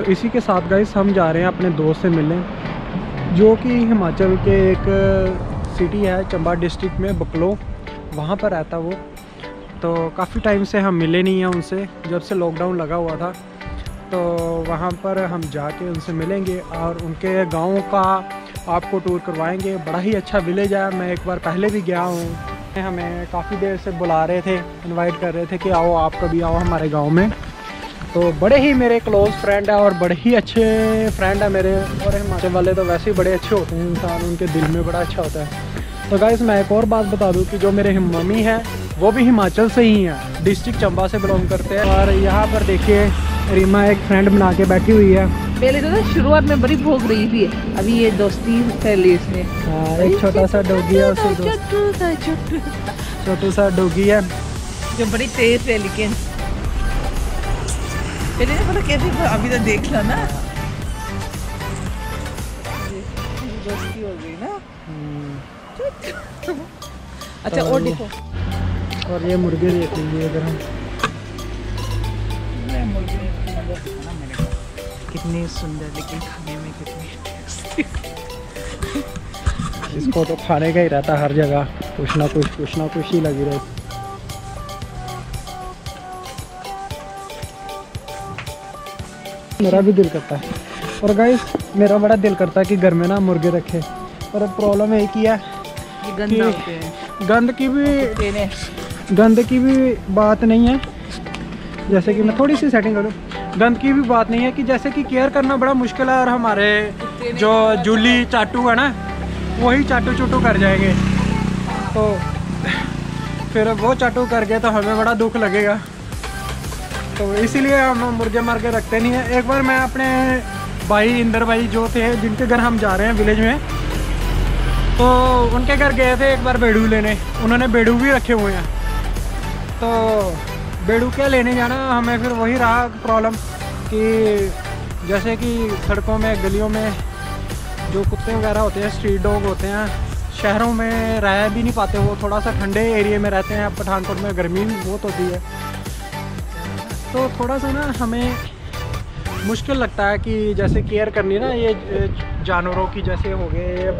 तो इसी के साथ गाइस हम जा रहे हैं अपने दोस्त से मिलने, जो कि हिमाचल के एक सिटी है, चंबा डिस्ट्रिक्ट में, बकलो। वहाँ पर रहता वो। तो काफ़ी टाइम से हम मिले नहीं हैं उनसे, जब से लॉकडाउन लगा हुआ था। तो वहाँ पर हम जाके उनसे मिलेंगे और उनके गाँव का आपको टूर करवाएँगे। बड़ा ही अच्छा विलेज है। मैं एक बार पहले भी गया हूँ। हमें काफ़ी देर से बुला रहे थे इनवाइट कर रहे थे कि आओ, आप कभी आओ हमारे गाँव में। तो बड़े ही मेरे क्लोज़ फ्रेंड है और बड़े ही अच्छे फ्रेंड है मेरे। और हिमाचल वाले तो वैसे ही बड़े अच्छे होते हैं इंसान उनके दिल में बड़ा अच्छा होता है। तो गाइस मैं एक और बात बता दूँ कि जो मेरे मम्मी हैं वो भी हिमाचल से ही हैं। डिस्ट्रिक्ट चंबा से बिलोंग करते हैं। और यहाँ पर देखिए रीमा एक फ्रेंड बना के बैठी हुई है। पहले तो शुरुआत में बड़ी भोग रही थी अभी ये दोस्ती कर ली इसने। हाँ, एक छोटा सा डोगी है उससे छोटू सा डोगी है। जो बड़ी तेज है लेकिन कहती थी अभी तो देख लो ना? दोस्ती हो गई ना। हम्म, अच्छा और देखो। और ये मुर्गे देखेंगे अगर हम। कितनी सुंदर लेकिन खाने में कितनी इसको तो खाने का ही रहता है हर जगह। कुछ ना कुछ कुछ ना कुछ ही लगी रहे। मेरा भी दिल करता है। और गाइस मेरा बड़ा दिल करता है कि घर में ना मुर्गे रखे। पर प्रॉब्लम एक ही है कि- गंद की भी गंद की भी बात नहीं है। जैसे कि मैं थोड़ी सी सेटिंग करूँ गंद की भी बात नहीं है कि जैसे कि केयर करना बड़ा मुश्किल है और हमारे जो जूली चाटू है ना वही चाटू चूटू कर जाएँगे। तो फिर वो चाटू कर गए तो हमें बड़ा दुख लगेगा। तो इसीलिए हम मुर्गे मार के रखते नहीं है। एक बार मैं अपने भाई, इंदर भाई जो थे, जिनके घर हम जा रहे हैं विलेज में तो उनके घर गए थे एक बार बेड़ू लेने। उन्होंने बेड़ू भी रखे हुए हैं। तो बेड़ू क्या लेने जाना हमें फिर वही रहा प्रॉब्लम कि जैसे कि सड़कों में, गलियों में जो कुत्ते वगैरह होते हैं स्ट्रीट डॉग होते हैं, शहरों में रह भी नहीं पाते। वो थोड़ा सा ठंडे एरिए में रहते हैं। पठानकोट में गर्मी भी बहुत होती है। तो थोड़ा सा ना हमें मुश्किल लगता है कि जैसे केयर करनी ना, ये जानवरों की जैसे हो गए,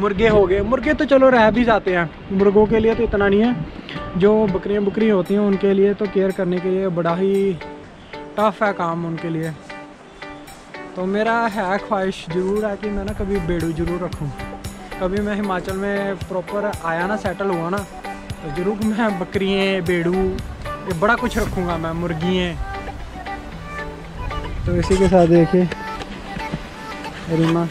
मुर्गे हो गए। मुर्गे तो चलो रह भी जाते हैं। मुर्गों के लिए तो इतना नहीं है। जो बकरियाँ बकरी होती हैं, उनके लिए तो केयर करने के लिए बड़ा ही टफ है काम उनके लिए। तो मेरा है ख्वाहिश ज़रूर है कि मैं ना कभी बेड़ू ज़रूर रखूँ। कभी मैं हिमाचल में प्रॉपर आया ना सेटल हुआ ना तो ज़रूर मैं बकरियाँ, बेड़ू ये बड़ा कुछ रखूँगा मैं मुर्गियाँ। तो इसी के साथ देखिए रीमा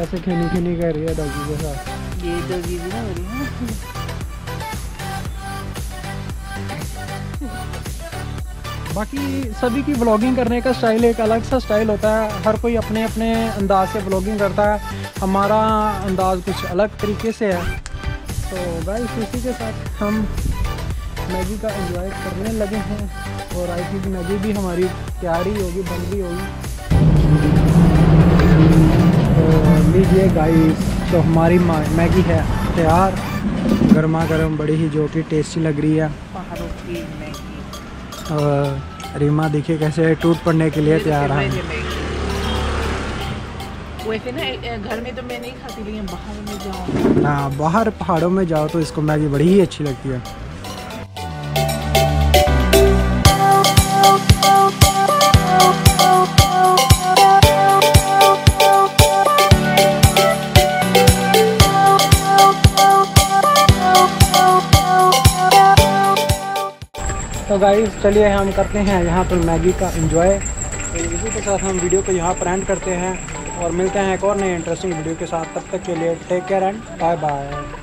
ऐसे खिनी खेनी कर रही है डॉगी के साथ। ये दो चीज़ ना हो है। बाकी सभी की ब्लॉगिंग करने का स्टाइल एक अलग सा स्टाइल होता है। हर कोई अपने अपने अंदाज से ब्लॉगिंग करता है। हमारा अंदाज कुछ अलग तरीके से है। तो गाइस इसी के साथ हम मैगी का एंजॉय करने लगे हैं। और आई थिंक मैगी भी हमारी तैयार होगी बन रही होगी। तो लीजिए गाइस तो हमारी मैगी है तैयार। गर्मा गर्म बड़ी ही जो कि टेस्टी लग रही है। और रीमा देखिए कैसे टूट पड़ने के लिए तैयार है। वैसे ना घर में तो मैं नहीं खाती लेकिन बाहर में जाऊँ। ना बाहर पहाड़ों में जाओ तो इसको मैगी बड़ी ही अच्छी लगती है। तो गाइस चलिए हम करते हैं यहाँ पर मैगी का इन्जॉय तो इसी के साथ हम वीडियो को यहाँ पर एंड करते हैं और मिलते हैं एक और नए इंटरेस्टिंग वीडियो के साथ. तब तक के लिए take care and bye bye